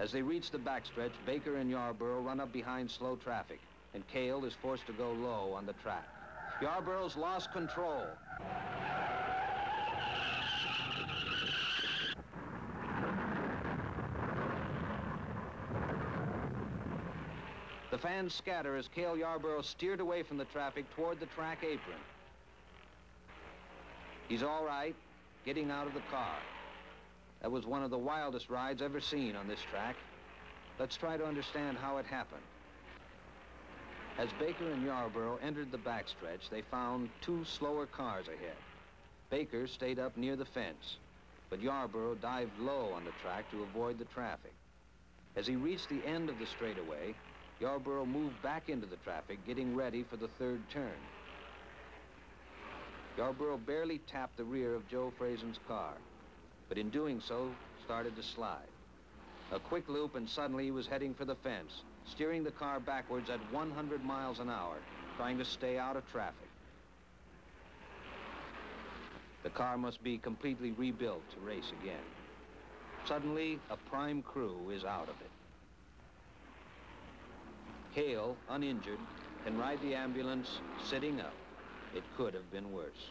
As they reach the backstretch, Baker and Yarborough run up behind slow traffic, and Cale is forced to go low on the track. Yarborough's lost control. The fans scatter as Cale Yarborough steered away from the traffic toward the track apron. He's all right, getting out of the car. That was one of the wildest rides ever seen on this track. Let's try to understand how it happened. As Baker and Yarborough entered the backstretch, they found two slower cars ahead. Baker stayed up near the fence, but Yarborough dived low on the track to avoid the traffic. As he reached the end of the straightaway, Yarborough moved back into the traffic, getting ready for the third turn. Yarborough barely tapped the rear of Joe Frazen's car but in doing so, started to slide. A quick loop and suddenly he was heading for the fence, steering the car backwards at 100 miles an hour, trying to stay out of traffic. The car must be completely rebuilt to race again. Suddenly, a prime crew is out of it. Cale, uninjured, can ride the ambulance sitting up. It could have been worse.